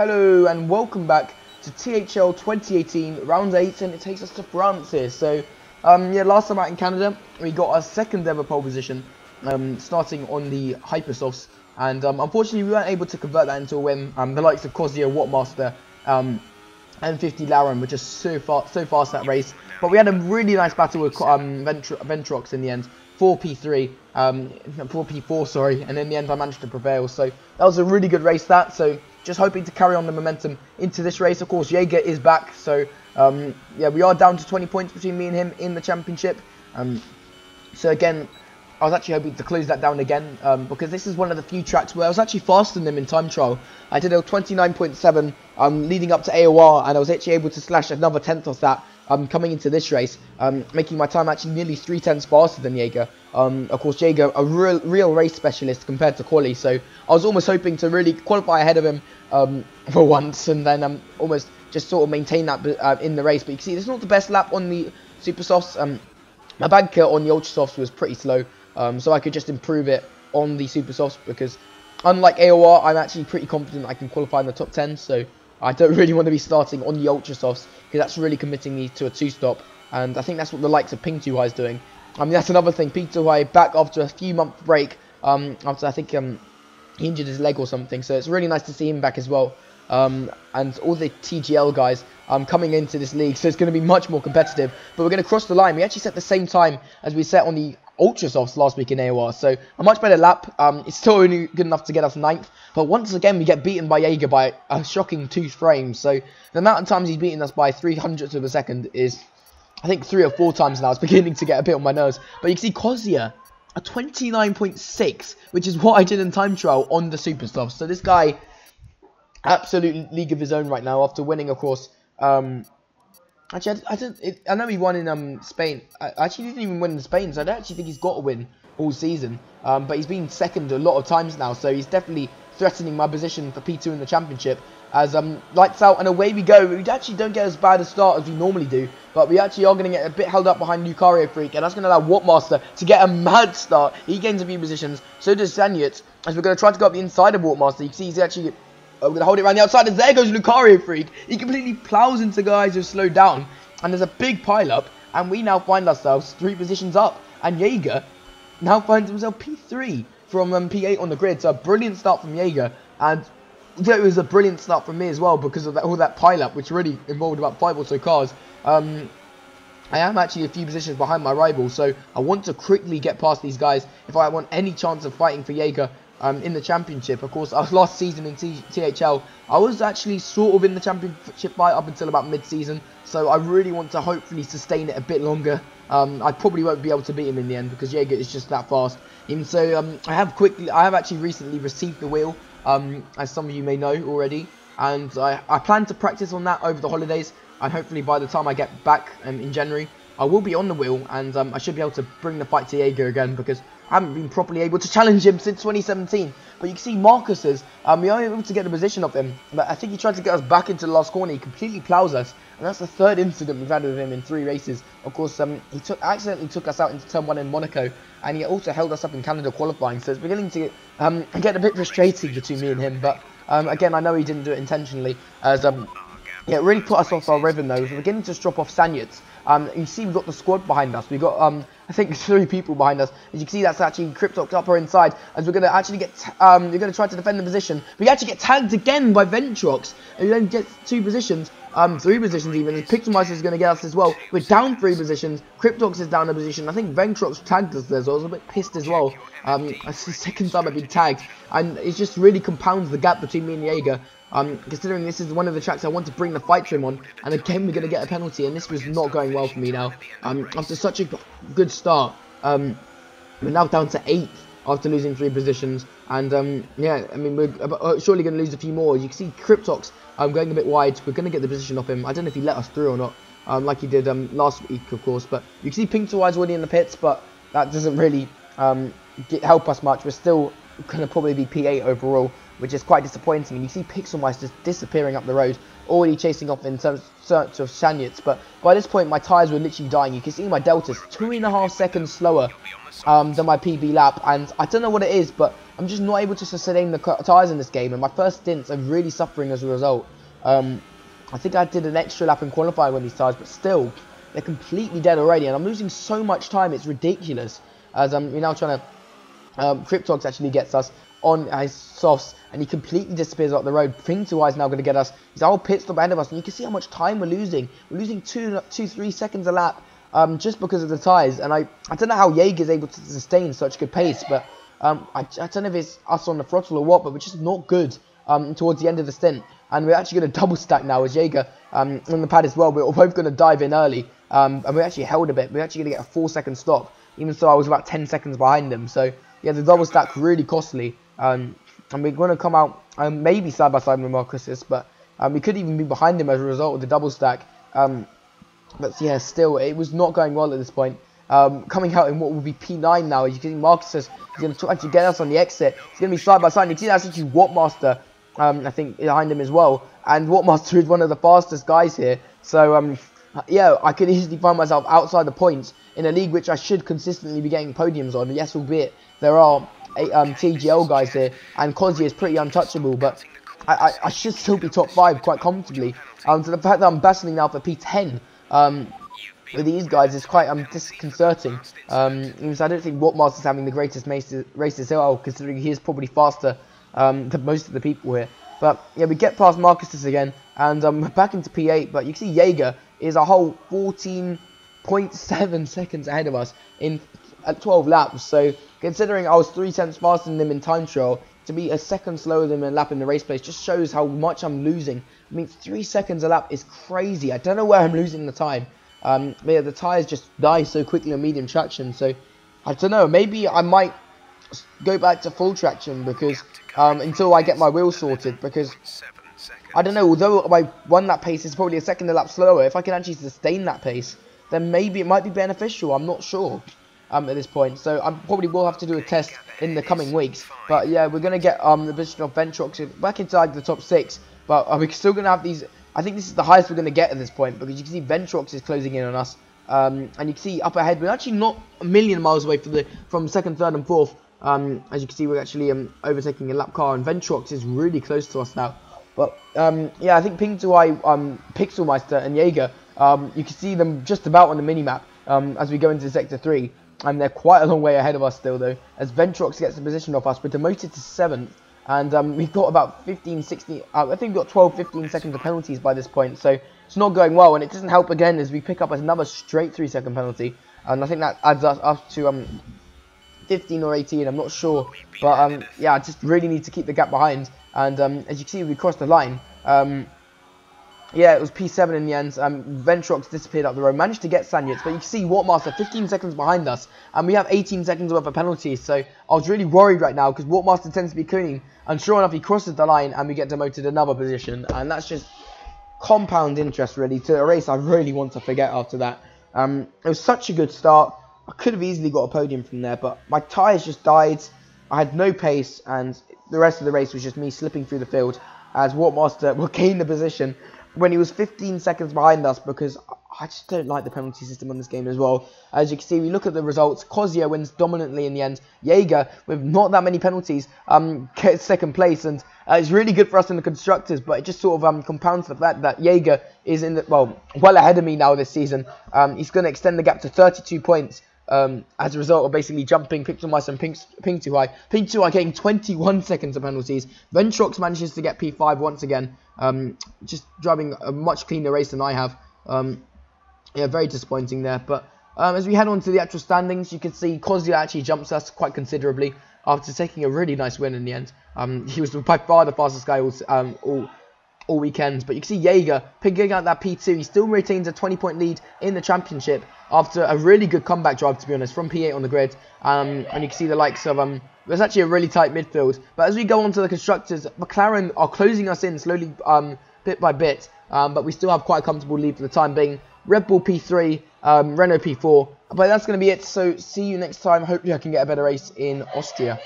Hello and welcome back to THL 2018 round 8 and it takes us to France here. So um, yeah, last time out in Canada we got our second ever pole position um, starting on the Hypersofts and um, unfortunately we weren't able to convert that into a win. The likes of Cosio, Wattmaster um, and 50 Lauren were just so, far, so fast that race. But we had a really nice battle with um, Ventro Ventrox in the end. 4p3, um, 4p4, sorry, and in the end I managed to prevail. So that was a really good race that. So just hoping to carry on the momentum into this race. Of course, Jaeger is back, so um, yeah, we are down to 20 points between me and him in the championship. Um, so again, I was actually hoping to close that down again um, because this is one of the few tracks where I was actually faster than him in time trial. I did a 29.7 um, leading up to AOR and I was actually able to slash another tenth of that um, coming into this race, um, making my time actually nearly three tenths faster than Jaeger. Um, of course, Jaeger, a real, real race specialist compared to Quali, so I was almost hoping to really qualify ahead of him um, for once and then um, almost just sort of maintain that uh, in the race. But you can see, it's not the best lap on the Super Softs. Um, my banker on the Ultra Softs was pretty slow, um, so I could just improve it on the Super Softs because unlike AOR, I'm actually pretty confident I can qualify in the top 10, so I don't really want to be starting on the Ultra Softs because that's really committing me to a two-stop. And I think that's what the likes of Ping High is doing. I mean, that's another thing. Ping High back after a few month break. Um, after I think um, he injured his leg or something. So it's really nice to see him back as well. Um, and all the TGL guys um, coming into this league. So it's going to be much more competitive. But we're going to cross the line. We actually set the same time as we set on the Ultra Softs last week in AOR. So a much better lap. Um, it's still only good enough to get us ninth. But once again, we get beaten by Jaeger by a shocking two frames. So the amount of times he's beaten us by 300 of a second is, I think, three or four times now. It's beginning to get a bit on my nerves. But you can see Kozia, a 29.6, which is what I did in time trial on the Super. So this guy, absolute league of his own right now after winning, of course. Um, actually, I, I, don't, it, I know he won in um, Spain. I actually didn't even win in Spain, so I don't actually think he's got a win all season. Um, but he's been second a lot of times now, so he's definitely threatening my position for P2 in the championship. As um, lights out and away we go. We actually don't get as bad a start as we normally do, but we actually are going to get a bit held up behind Lucario Freak, and that's going to allow Wattmaster to get a mad start. He gains a few positions, so does Sanyut, as we're going to try to go up the inside of Wattmaster. You can see he's actually we're to hold it around the outside, and there goes Lucario Freak. He completely plows into guys who slowed down, and there's a big pile up, and we now find ourselves three positions up, and Jaeger now finds himself P3 from um, P8 on the grid. So a brilliant start from Jaeger. And it was a brilliant start from me as well because of that, all that pile-up, which really involved about five or so cars. Um, I am actually a few positions behind my rival, so I want to quickly get past these guys if I want any chance of fighting for Jaeger um, in the championship. Of course, last season in T THL, I was actually sort of in the championship fight up until about mid-season, so I really want to hopefully sustain it a bit longer. Um, I probably won't be able to beat him in the end because Jaeger is just that fast. So um, I have quickly, I have actually recently received the wheel, um, as some of you may know already, and I, I plan to practice on that over the holidays. And hopefully by the time I get back um, in January, I will be on the wheel, and um, I should be able to bring the fight to Jaeger again because I haven't been properly able to challenge him since 2017. But you can see Marcus's, um, we are able to get the position of him. But I think he tried to get us back into the last corner. He completely plows us. And that's the third incident we've had with him in three races. Of course, um, he took accidentally took us out into turn one in Monaco. And he also held us up in Canada qualifying. So it's beginning to um, get a bit frustrating between me and him. But um, again, I know he didn't do it intentionally. As um, yeah, it really put us off our rhythm though. We're beginning to drop off Sanyuts. Um, you see we've got the squad behind us. We've got, um, I think, three people behind us. As you can see, that's actually Cryptox upper inside. As we're going to actually get, um, you're going to try to defend the position. We actually get tagged again by Ventrox. And we then get two positions, um, three positions even. And Pixelmeister is going to get us as well. We're down three positions. Cryptox is down a position. I think Ventrox tagged us there, so I was a bit pissed as well. Um, it's the second time I've been tagged. And it just really compounds the gap between me and Jaeger. Um, considering this is one of the tracks I want to bring the fight trim on, and again we're going to get a penalty, and this was not going well for me now. Um, after such a good start, um, we're now down to 8th after losing 3 positions, and um, yeah, I mean, we're uh, surely going to lose a few more. You can see Cryptox um, going a bit wide, we're going to get the position off him. I don't know if he let us through or not, um, like he did um, last week, of course, but you can see Pink Twice already in the pits, but that doesn't really um, get, help us much. We're still going to probably be P8 overall. Which is quite disappointing. And you see Pixelmeister just disappearing up the road, already chasing off in search of Shanyets. But by this point, my tyres were literally dying. You can see my deltas two and a half seconds slower um, than my PB lap, and I don't know what it is, but I'm just not able to sustain the tyres in this game. And my first stints are really suffering as a result. Um, I think I did an extra lap in qualifying on these tyres, but still, they're completely dead already, and I'm losing so much time. It's ridiculous. As we're now trying to um, Cryptox actually gets us on his softs and he completely disappears up the road. Ping is now going to get us. He's all pit stop ahead of us and you can see how much time we're losing. We're losing two, two three seconds a lap um, just because of the tyres. And I, I don't know how Jaeger is able to sustain such good pace, but um, I, I don't know if it's us on the throttle or what, but we're just not good um, towards the end of the stint. And we're actually going to double stack now as Jaeger um, on the pad as well. We're both going to dive in early. Um, and we actually held a bit. We're actually going to get a four second stop, even though I was about 10 seconds behind him. So yeah, the double stack really costly. Um, and we're going to come out um, maybe side by side with Marcus, but um, we could even be behind him as a result of the double stack. Um, but yeah, still, it was not going well at this point. Um, coming out in what will be P9 now, as you can see Marcus is going to try to get us on the exit. It's going to be side by side. You can see that's actually Wattmaster, um, I think, behind him as well. And Wattmaster is one of the fastest guys here. So, um, yeah, I could easily find myself outside the points in a league which I should consistently be getting podiums on. Yes, albeit there are um, TGL guys here, and Kozzy is pretty untouchable, but I, I, I, should still be top 5 quite comfortably. Um, so the fact that I'm battling now for P10 um, with these guys is quite um, disconcerting. Um, I don't think Wattmaster's having the greatest races here, considering he is probably faster um, than most of the people here. But yeah, we get past Marcus again, and um, back into P8, but you can see Jaeger is a whole 14.7 seconds ahead of us in at 12 laps. So considering I was 3 tenths faster than him in time trial, to be a second slower than a lap in the race place just shows how much I'm losing. I mean, 3 seconds a lap is crazy. I don't know where I'm losing the time. Um, but yeah, the tyres just die so quickly on medium traction. So I don't know. Maybe I might go back to full traction because um, until I get my wheel sorted because I don't know. Although my one lap pace is probably a second a lap slower, if I can actually sustain that pace, then maybe it might be beneficial. I'm not sure um, at this point. So I probably will have to do a test in the coming weeks. But yeah, we're going to get um, the position of Ventrox back inside the top six. But uh, we're still going to have these. I think this is the highest we're going to get at this point because you can see Ventrox is closing in on us. Um, and you can see up ahead, we're actually not a million miles away from the from second, third, and fourth. Um, as you can see, we're actually um, overtaking a lap car, and Ventrox is really close to us now. But um, yeah, I think Ping I, um, Pixelmeister, and Jaeger, um, you can see them just about on the mini map um, as we go into Sector 3. And they're quite a long way ahead of us still, though. As Ventrox gets the position off us, we're demoted to 7th. And um, we've got about 15, 16, uh, I think we've got 12, 15 seconds of penalties by this point. So it's not going well. And it doesn't help again as we pick up another straight 3 second penalty. And I think that adds us up to um, 15 or 18, I'm not sure. But um, yeah, I just really need to keep the gap behind. And um, as you can see, we crossed the line. Yeah, it was P7 in the end. Um, Ventrox disappeared up the road. Managed to get Sanyets, but you can see Wattmaster 15 seconds behind us. And we have 18 seconds worth of penalties. So I was really worried right now because Wattmaster tends to be cleaning. And sure enough, he crosses the line and we get demoted another position. And that's just compound interest, really, to a race I really want to forget after that. Um, it was such a good start. I could have easily got a podium from there, but my tyres just died. I had no pace, and the rest of the race was just me slipping through the field as Wattmaster will gain the position when he was 15 seconds behind us because I just don't like the penalty system on this game as well. As you can see, we look at the results. Kozia wins dominantly in the end. Jaeger, with not that many penalties, um, gets second place. And uh, it's really good for us in the constructors, but it just sort of um, compounds the fact that Jaeger is in the, well, well ahead of me now this season. Um, he's going to extend the gap to 32 points um, as a result of basically jumping Pixelmeister and Ping, Ping 2 High. Ping 2 High getting 21 seconds of penalties. Ventrox manages to get P5 once again, um, just driving a much cleaner race than I have. Um, yeah, very disappointing there. But um, as we head on to the actual standings, you can see Kozia actually jumps us quite considerably after taking a really nice win in the end. Um, he was by far the fastest guy all, um, all all weekends. But you can see Jaeger picking out that P2. He still retains a 20 point lead in the championship after a really good comeback drive, to be honest, from P8 on the grid. Um, and you can see the likes of. Um, there's actually a really tight midfield. But as we go on to the constructors, McLaren are closing us in slowly, um, bit by bit. Um, but we still have quite a comfortable lead for the time being. Red Bull P3, um, Renault P4. But that's going to be it. So see you next time. Hopefully I can get a better race in Austria.